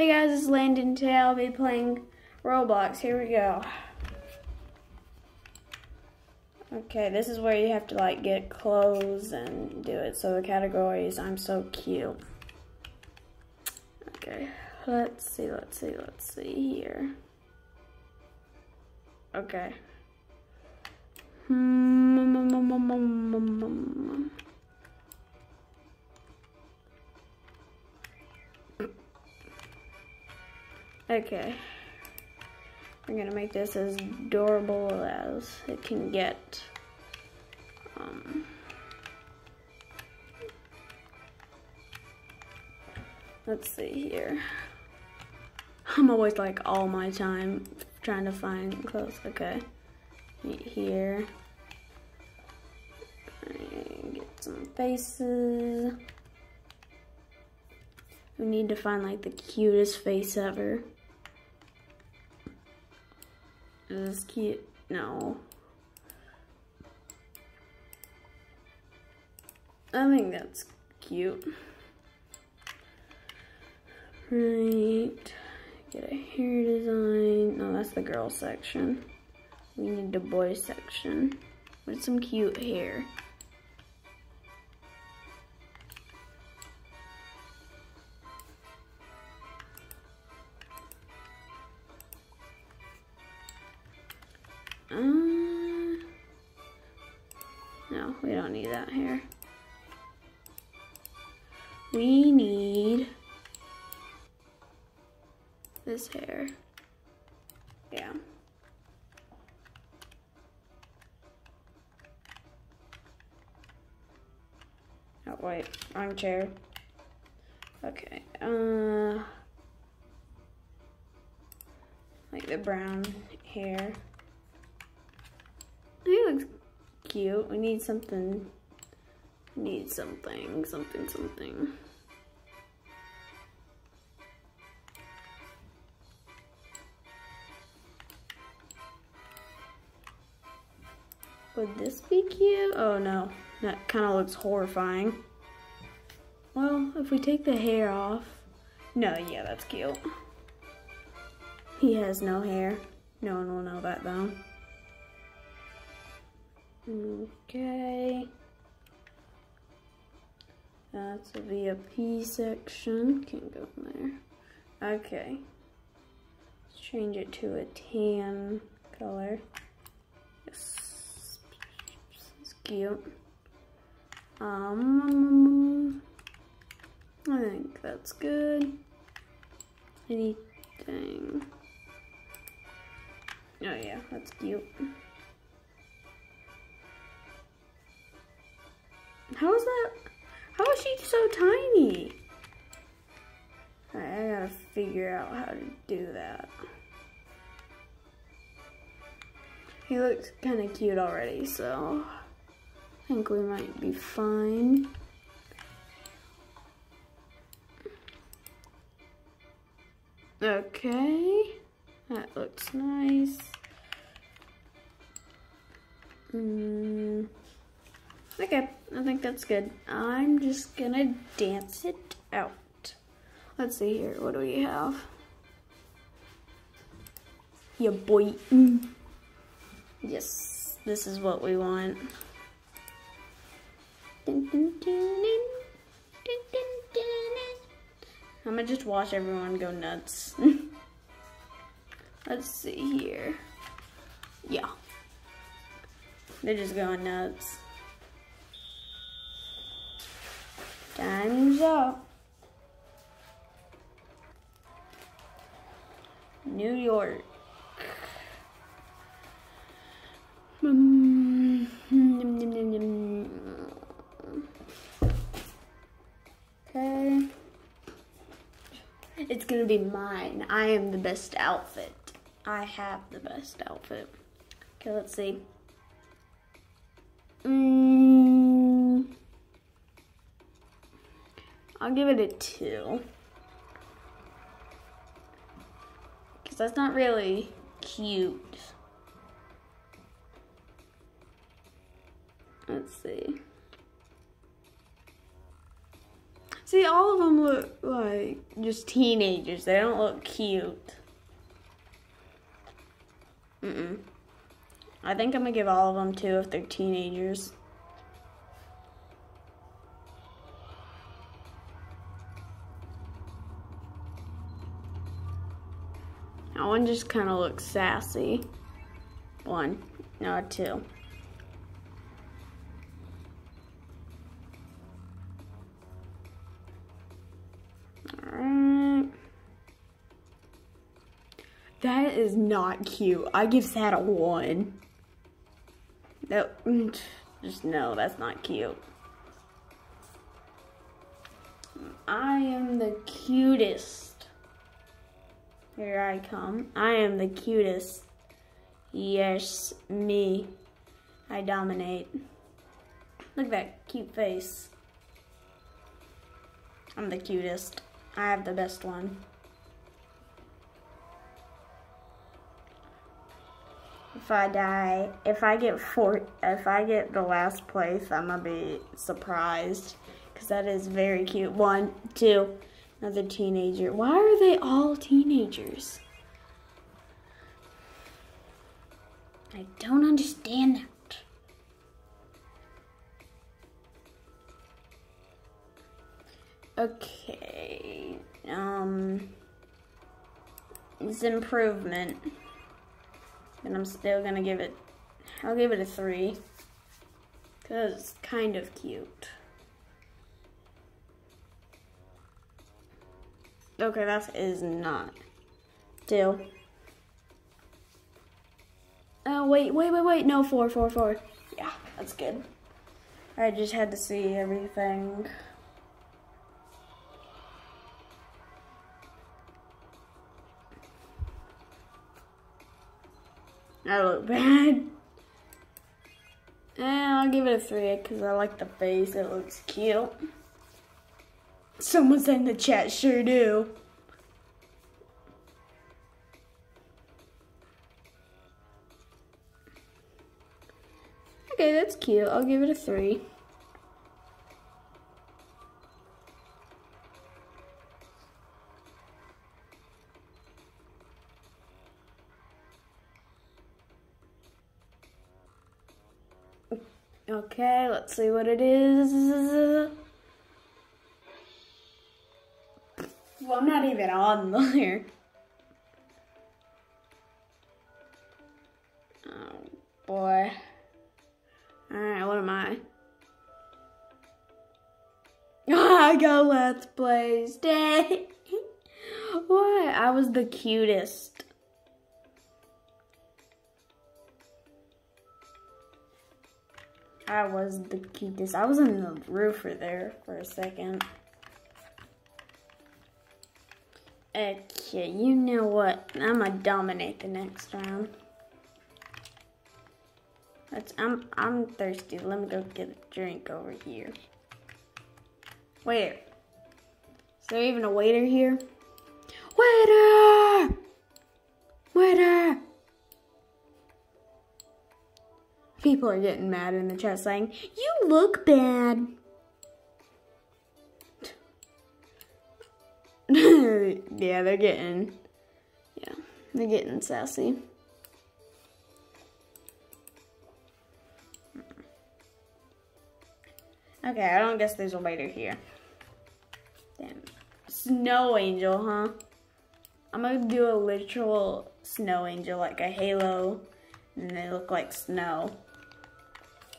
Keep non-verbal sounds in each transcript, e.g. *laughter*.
Hey guys, it's Landon. Today I'll be playing Roblox. Here we go. Okay, this is where you have to like get clothes and do it. So the categories, I'm so cute. Okay, let's see, let's see, let's see here. Okay. Hmm, mm, mm, mm, Okay. We're gonna make this as adorable as it can get. Um, let's see here. I'm always like all my time trying to find clothes. Okay. Here. Get some faces. We need to find like the cutest face ever. Is cute? No. I think that's cute. Right. Get a hair design. No, that's the girl section. We need the boy section with some cute hair. Uh, no, we don't need that hair. We need this hair. Yeah. Oh wait, wrong chair. Okay. Uh like the brown hair. Cute. We need something. Need something, something, something. Would this be cute? Oh no, that kind of looks horrifying. Well, if we take the hair off. No, yeah, that's cute. He has no hair. No one will know that though. Okay. That's a VIP section. Can't go from there. Okay. Let's change it to a tan color. Yes. It's cute. Um, I think that's good. Anything. Oh yeah, that's cute. How is that? How is she so tiny? I gotta figure out how to do that. He looks kind of cute already, so I think we might be fine. Okay, that looks nice. Mm. Okay, I think that's good. I'm just gonna dance it out. Let's see here, what do we have? Yeah, boy. Mm. Yes, this is what we want. I'm gonna just watch everyone go nuts. *laughs* Let's see here. Yeah. They're just going nuts. Time's up. New York. Mm, mm, mm, okay. It's gonna be mine. I am the best outfit. I have the best outfit. Okay, let's see. Mm, I'll give it a two. Because that's not really cute. Let's see. See, all of them look like just teenagers. They don't look cute. Mm-mm. I think I'm gonna give all of them two if they're teenagers. That one just kind of looks sassy. One, no, two. That is not cute. I give that a one. No, *sniffs* just no, that's not cute. I am the cutest. Here I come. I am the cutest. Yes, me. I dominate. Look at that cute face. I'm the cutest. I have the best one. If I die, if I get four, if I get the last place, I'm gonna be surprised because that is very cute. One, two, another teenager. Why are they all teenagers? I don't understand that. Okay. Um. It's improvement. And I'm still gonna give it, I'll give it a three. Cause it's kind of cute. Okay, that is not. Two. Oh, wait, wait, wait, wait. No, four, four, four. Yeah, that's good. I just had to see everything. I look bad. Yeah, *laughs* I'll give it a three because I like the face. It looks cute. Someone said in the chat, sure do. Okay, that's cute. I'll give it a three. Okay, let's see what it is. On there. *laughs* Oh, boy. Alright, what am I? *laughs* I go let's play stay. *laughs* what? I was the cutest. I was the cutest. I was in the roofer there for a second. Okay, you know what? I'm gonna dominate the next round. Let's, I'm I'm thirsty. Let me go get a drink over here. Wait. Is there even a waiter here? Waiter! Waiter! People are getting mad in the chat saying, You look bad. Yeah, they're getting, yeah, they're getting sassy. Okay, I don't guess there's a waiter here. Damn. Snow angel, huh? I'm gonna do a literal snow angel, like a halo, and they look like snow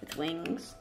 with wings.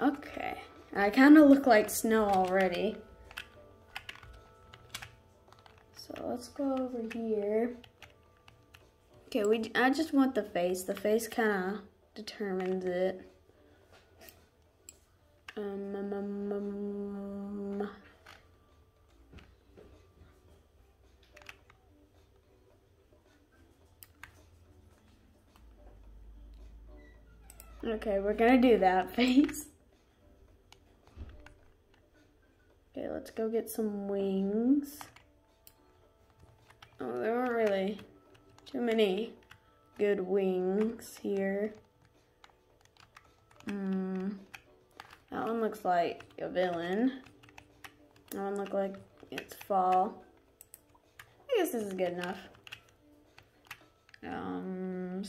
Okay, I kind of look like snow already. So let's go over here. Okay, we. I just want the face. The face kind of determines it. Um, um, um, um, Okay, we're gonna do that *laughs* face. Okay, let's go get some wings. Oh, there aren't really too many good wings here. Mm, that one looks like a villain. That one looks like it's fall. I guess this is good enough. Um,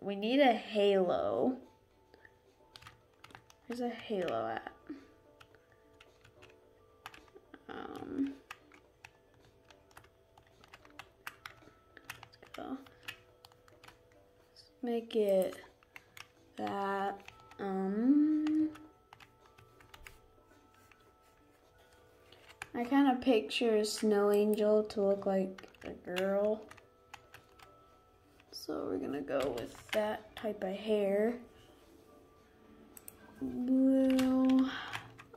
we need a halo. Where's a halo at? Make it that. Um, I kind of picture a snow angel to look like a girl. So we're gonna go with that type of hair. Blue.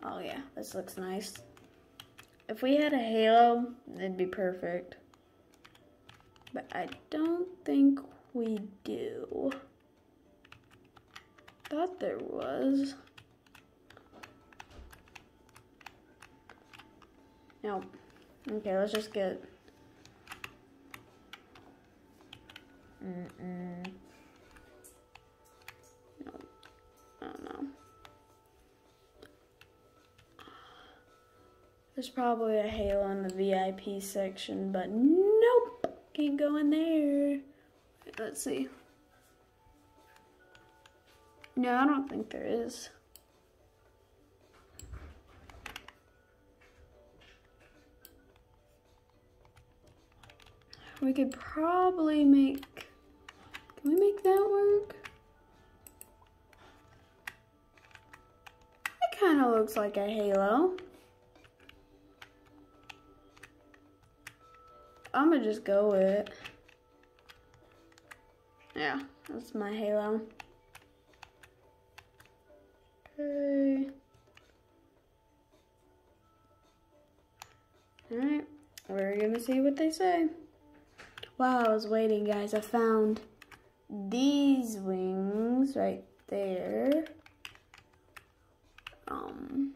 Oh yeah, this looks nice. If we had a halo, it'd be perfect. But I don't think we do. Thought there was. Nope. Okay, let's just get. No. I don't know. There's probably a Halo in the VIP section, but nope. Can't go in there. Let's see. No, I don't think there is. We could probably make can we make that work? It kind of looks like a halo. I'm gonna just go with it. Yeah, that's my halo. Okay. Alright, we're gonna see what they say. While I was waiting, guys, I found these wings right there, um,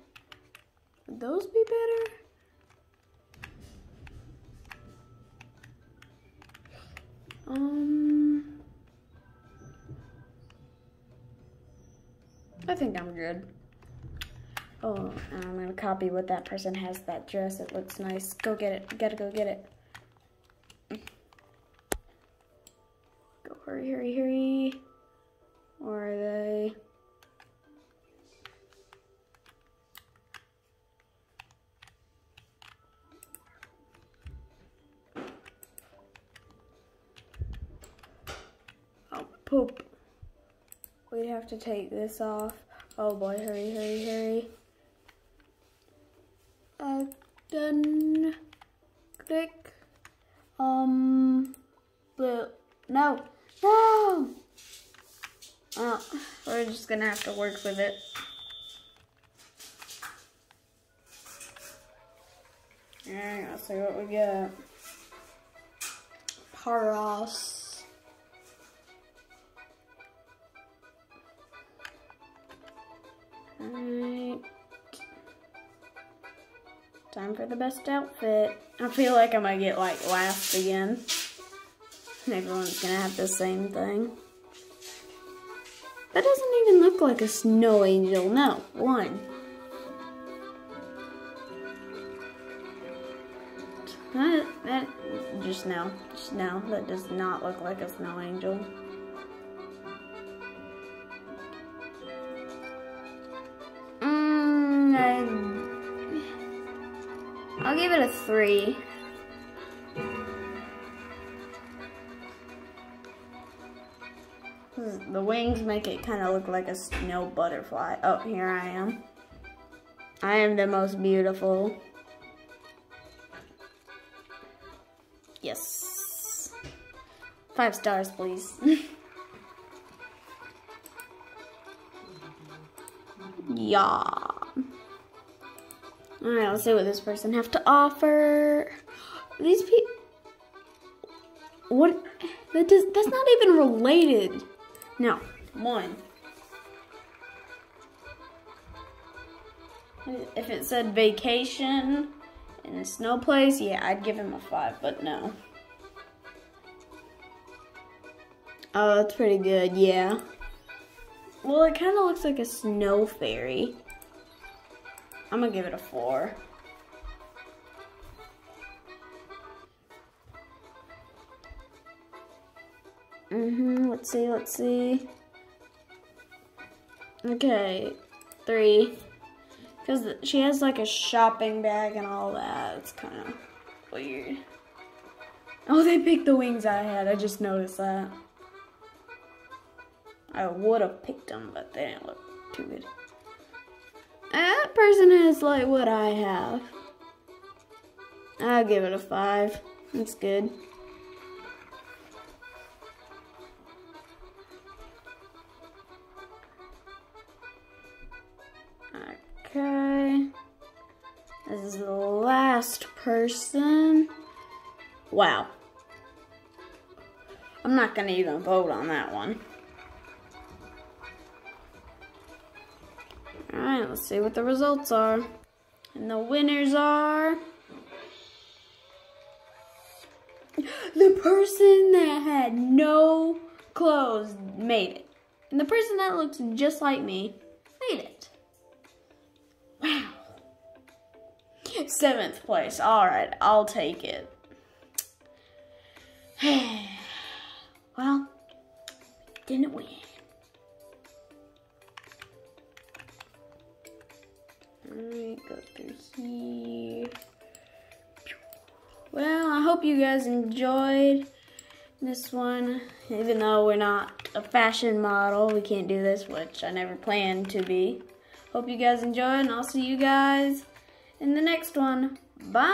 would those be better? Um, I think I'm good. Oh, um, I'm gonna copy what that person has that dress. It looks nice. Go get it. gotta go get it. Go hurry, hurry, hurry. We have to take this off. Oh boy, hurry, hurry, hurry. Uh, done. Click. Um, blue. No. No! Oh, we're just gonna have to work with it. Alright, let's see what we get. Paros. Time for the best outfit. I feel like I might get like last again. Everyone's gonna have the same thing. That doesn't even look like a snow angel. No, one. That, that, just now, just now, that does not look like a snow angel. Three. The wings make it kind of look like a snow butterfly. Oh, here I am. I am the most beautiful. Yes. Five stars, please. *laughs* yeah. Alright, let's see what this person have to offer. These people... What? That does, that's not even related. No, one. If it said vacation in a snow place, yeah, I'd give him a five, but no. Oh, that's pretty good, yeah. Well, it kind of looks like a snow fairy. I'm gonna give it a four. Mm-hmm, let's see, let's see. Okay, three. Because she has like a shopping bag and all that. It's kind of weird. Oh, they picked the wings I had. I just noticed that. I would have picked them, but they didn't look too good. That person has like what I have. I'll give it a five. That's good. Okay. This is the last person. Wow. I'm not going to even vote on that one. Alright, let's see what the results are. And the winners are... *gasps* The person that had no clothes made it. And the person that looks just like me made it. Wow. Seventh place. Alright, I'll take it. *sighs* well, didn't win. Go through here. Well, I hope you guys enjoyed this one. Even though we're not a fashion model, we can't do this, which I never planned to be. Hope you guys enjoyed, and I'll see you guys in the next one. Bye!